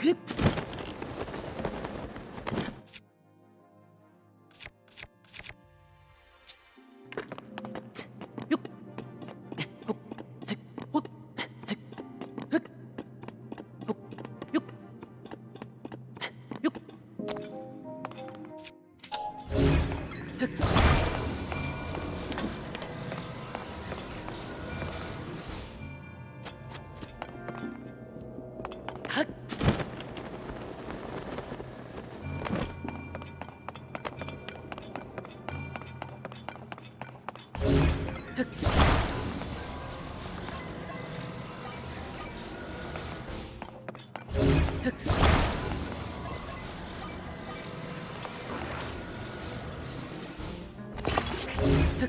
Hooks. 흑!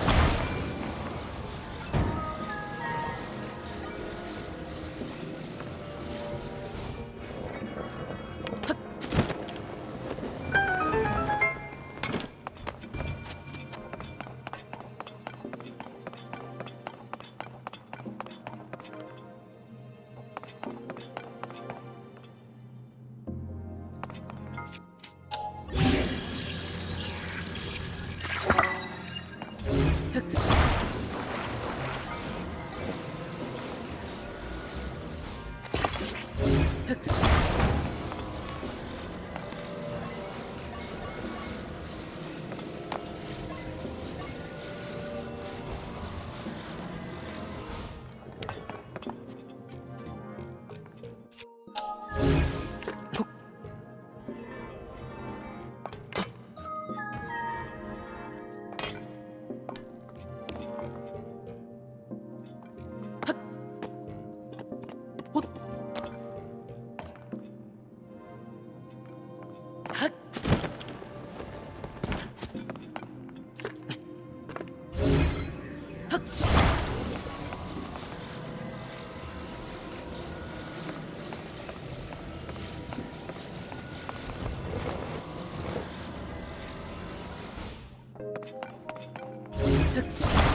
Ha ha ha! Yes.